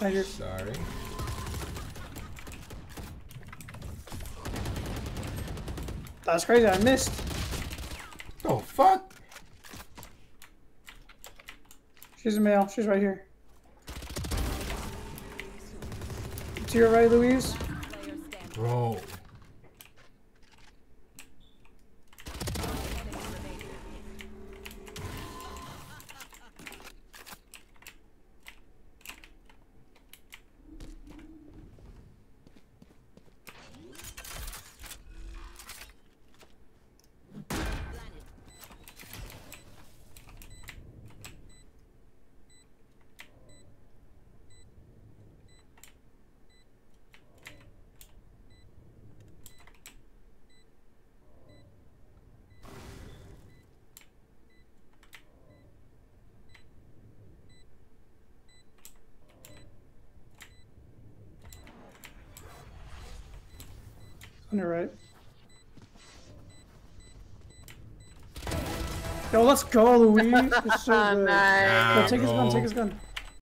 Here. Sorry. That's crazy. I missed. Oh fuck! She's a male. She's right here. To your right, Luis. Bro. On your right. Yo, let's go, Luis. You're so oh, good. Nice. Yo, Nah, take his gun. Take his gun.